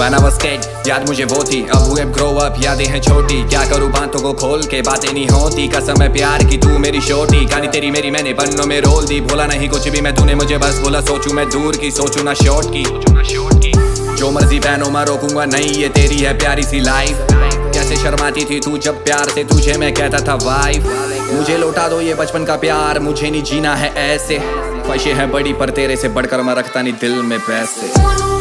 When I was kid, याद मुझे वो थी अब हुए ग्रो अप यादें हैं छोटी क्या करूँ बातों को खोल के? बातें नहीं होती कसम है प्यार की तू मेरी छोटी कहानी तेरी मेरी मैंने पन्नों में रोल दी। बोला नहीं कुछ भी मैं तूने मुझे बस बोला सोचू मैं दूर की सोचू ना शॉर्ट की। जो मर्ज़ी पहनो मैं रोकूँगा नहीं ये तेरी है प्यारी सी लाइफ कैसे शर्माती थी तू जब प्यार से तुझे मैं कहता था वाइफ मुझे लौटा दो ये बचपन का प्यार मुझे नहीं जीना है ऐसे। ख्वाहिशें हैं बड़ी पर तेरे से बढ़कर मैं रखता नहीं दिल में पैसे।